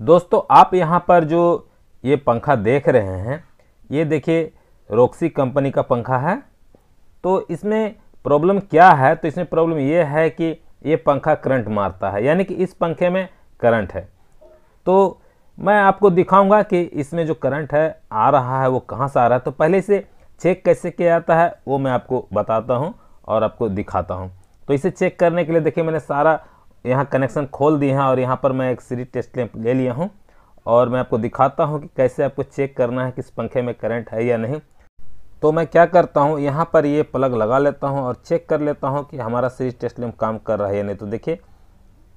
दोस्तों, आप यहाँ पर जो ये पंखा देख रहे हैं, ये देखिए रोक्सी कंपनी का पंखा है। तो इसमें प्रॉब्लम क्या है? तो इसमें प्रॉब्लम ये है कि ये पंखा करंट मारता है, यानी कि इस पंखे में करंट है। तो मैं आपको दिखाऊँगा कि इसमें जो करंट है, आ रहा है, वो कहाँ से आ रहा है। तो पहले इसे चेक कैसे किया जाता है, वो मैं आपको बताता हूँ और आपको दिखाता हूँ। तो इसे चेक करने के लिए देखिए, मैंने सारा यहाँ कनेक्शन खोल दिए हैं और यहाँ पर मैं एक सीरीज़ टेस्ट लैंप ले लिया हूँ और मैं आपको दिखाता हूँ कि कैसे आपको चेक करना है कि इस पंखे में करंट है या नहीं। तो मैं क्या करता हूँ, यहाँ पर ये प्लग लगा लेता हूँ और चेक कर लेता हूँ कि हमारा सीरीज़ टेस्ट लैंप काम कर रहा है या नहीं। तो देखिए,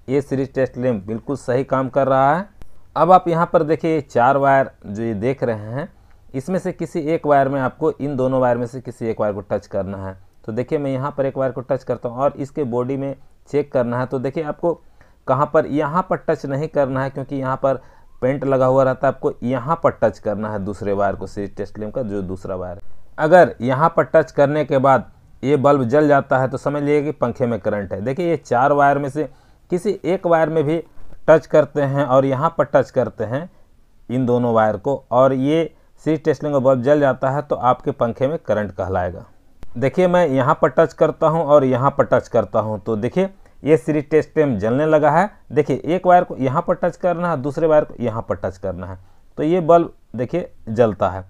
ये सीरीज़ टेस्ट लैंप बिल्कुल सही काम कर रहा है। अब आप यहाँ पर देखिए, ये चार वायर जो ये देख रहे हैं, इसमें से किसी एक वायर में आपको इन दोनों वायर में से किसी एक वायर को टच करना है। तो देखिए, मैं यहाँ पर एक वायर को टच करता हूँ और इसके बॉडी में चेक करना है तो देखिए आपको कहाँ पर, यहाँ पर टच नहीं करना है, क्योंकि यहाँ पर पेंट लगा हुआ रहता है, आपको यहाँ पर टच करना है दूसरे वायर को सीरीज़ टेस्ट लैंप का जो दूसरा वायर है। अगर यहाँ पर टच करने के बाद ये बल्ब जल जाता है तो समझ लीजिए कि पंखे में करंट है। देखिए ये चार वायर में से किसी एक वायर में भी टच करते हैं और यहाँ पर टच करते हैं इन दोनों वायर को, और ये सीरीज़ टेस्टिंग का बल्ब जल जाता है तो आपके पंखे में करंट कहलाएगा। देखिए, मैं यहाँ पर टच करता हूँ और यहाँ पर टच करता हूँ। तो देखिए, ये सीरीज़ टेस्ट जलने लगा है। देखिए, एक वायर को यहाँ पर टच करना है, दूसरे वायर को यहाँ पर टच करना है। तो ये बल्ब देखिए, जलता है।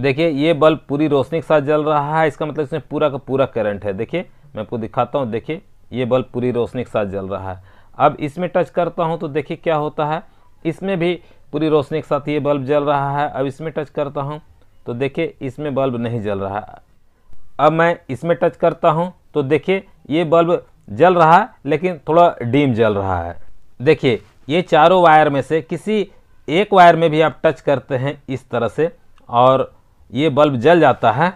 देखिए, ये बल्ब पूरी रोशनी के साथ जल रहा है। इसका मतलब इसमें पूरा का पूरा करंट है। देखिए, मैं आपको दिखाता हूँ। देखिए, ये बल्ब पूरी रोशनी के साथ जल रहा है। अब इसमें टच करता हूँ तो देखिए क्या होता है। इसमें भी पूरी रोशनी के साथ ये बल्ब जल रहा है। अब इसमें टच करता हूँ तो देखिए, इसमें बल्ब नहीं जल रहा। है अब मैं इसमें टच करता हूँ तो देखिए, ये बल्ब जल रहा है, लेकिन थोड़ा डीम जल रहा है। देखिए, ये चारों वायर में से किसी एक वायर में भी आप टच करते हैं इस तरह से, और ये बल्ब जल जाता है।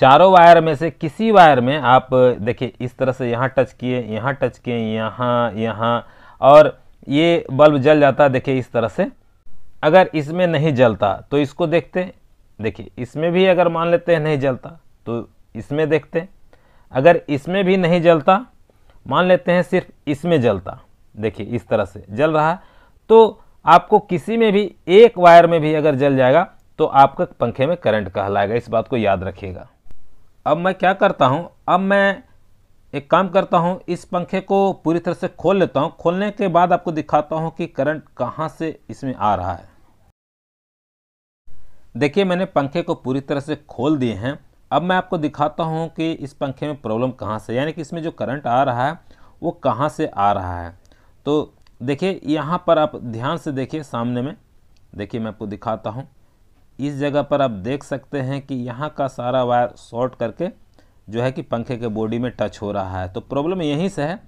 चारों वायर में से किसी वायर में आप, देखिए, इस तरह से यहाँ टच किए, यहाँ टच किए, यहाँ यहाँ, और ये बल्ब जल जाता है देखिए, इस तरह से। अगर इसमें नहीं जलता तो इसको देखते, देखिए, इसमें भी अगर मान लेते हैं नहीं जलता तो इसमें देखते अगर इसमें भी नहीं जलता, मान लेते हैं सिर्फ़ इसमें जलता। देखिए, इस तरह से जल रहा है। तो आपको किसी में भी एक वायर में भी अगर जल जाएगा तो आपका पंखे में करंट कहलाएगा। इस बात को याद रखिएगा। अब मैं क्या करता हूँ? अब मैं एक काम करता हूँ, इस पंखे को पूरी तरह से खोल लेता हूँ। खोलने के बाद आपको दिखाता हूँ कि करंट कहाँ से इसमें आ रहा है। देखिए, मैंने पंखे को पूरी तरह से खोल दिए हैं। अब मैं आपको दिखाता हूँ कि इस पंखे में प्रॉब्लम कहाँ से यानी कि इसमें जो करंट आ रहा है, वो कहाँ से आ रहा है। तो देखिए, यहाँ पर आप ध्यान से देखिए, सामने में देखिए, मैं आपको दिखाता हूँ। इस जगह पर आप देख सकते हैं कि यहाँ का सारा वायर शॉर्ट करके जो है कि पंखे के बॉडी में टच हो रहा है। तो प्रॉब्लम यहीं से है।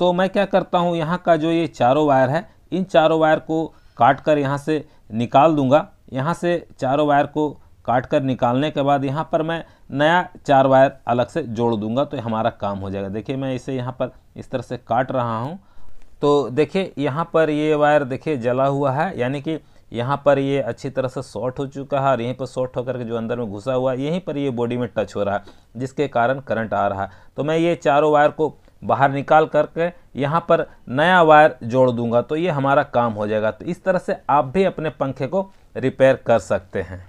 तो मैं क्या करता हूँ, यहाँ का जो ये चारों वायर है, इन चारों वायर को काट कर यहाँ से निकाल दूँगा। यहाँ से चारों वायर को काट कर निकालने के बाद यहाँ पर मैं नया चार वायर अलग से जोड़ दूँगा तो हमारा काम हो जाएगा। देखिए, मैं इसे यहाँ पर इस तरह से काट रहा हूँ। तो देखिए, यहाँ पर ये वायर देखिए जला हुआ है, यानी कि यहाँ पर ये अच्छी तरह से शॉर्ट हो चुका है और यहीं पर शॉर्ट होकर के जो अंदर में घुसा हुआ है, यहीं पर ये बॉडी में टच हो रहा है, जिसके कारण करंट आ रहा है। तो मैं ये चारों वायर को बाहर निकाल करके यहाँ पर नया वायर जोड़ दूँगा तो ये हमारा काम हो जाएगा। तो इस तरह से आप भी अपने पंखे को रिपेयर कर सकते हैं।